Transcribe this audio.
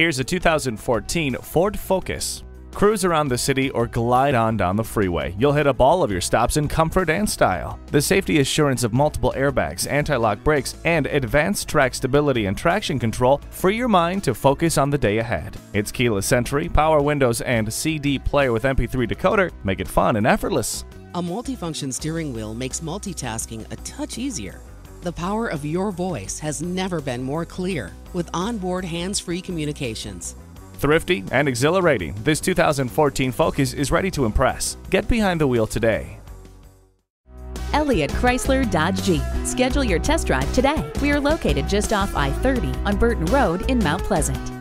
Here's a 2014 Ford Focus. Cruise around the city or glide on down the freeway. You'll hit up all of your stops in comfort and style. The safety assurance of multiple airbags, anti-lock brakes, and AdvanceTrac stability and traction control free your mind to focus on the day ahead. Its keyless entry, power windows, and CD player with MP3 decoder make it fun and effortless. A multifunction steering wheel makes multitasking a touch easier. The power of your voice has never been more clear with onboard hands-free communications. Thrifty and exhilarating, this 2014 Focus is ready to impress. Get behind the wheel today. Elliott Chrysler Dodge Jeep. Schedule your test drive today. We are located just off I 30 on Burton Road in Mount Pleasant.